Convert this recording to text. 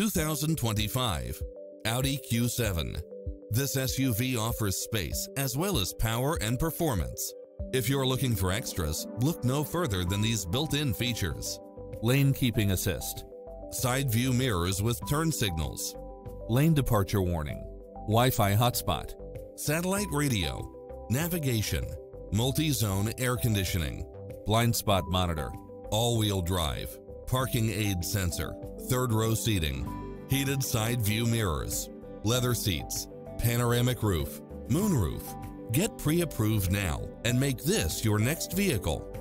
2025 Audi Q7. This SUV offers space as well as power and performance. If you're looking for extras, look no further than these built-in features. Lane keeping assist, side view mirrors with turn signals, lane departure warning, Wi-Fi hotspot, satellite radio, navigation, multi-zone air conditioning, blind spot monitor, all-wheel drive, parking aid sensor, third row seating, heated side view mirrors, leather seats, panoramic roof, moonroof. Get pre-approved now and make this your next vehicle.